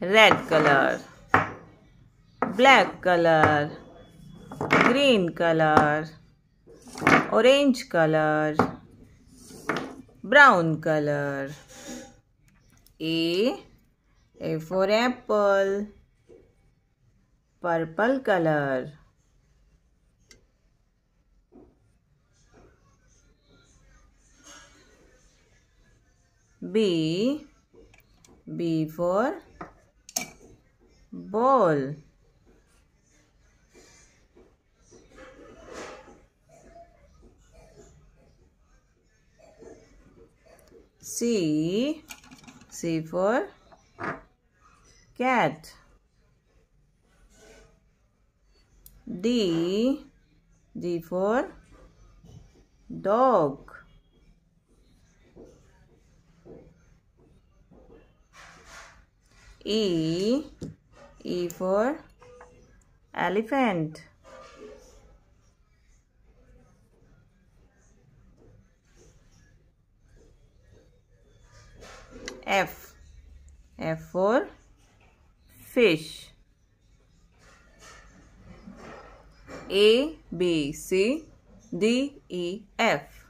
Red colour black colour green colour orange colour brown colour A A for apple purple colour B B for ball. C. C for cat. D. D for dog. E E for elephant. F. F for fish. A B C D E F